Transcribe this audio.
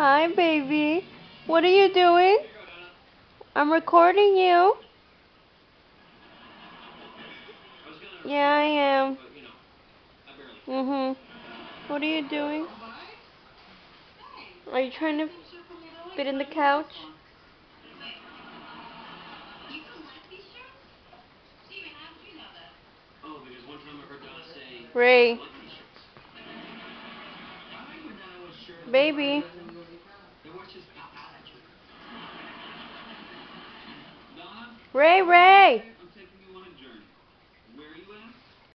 Hi, baby. What are you doing? I'm recording you. Yeah, I am. Mhm. What are you doing? Are you trying to fit in the couch? Ray. Baby. Ray, Ray.